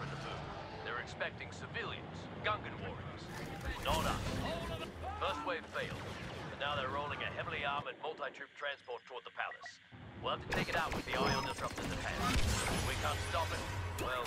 the. They're expecting civilians, Gungan warriors. Not us. First wave failed, but now they're rolling a heavily armored multi-troop transport toward the palace. We'll have to take it out with the ion disruptors at hand. If we can't stop it, well.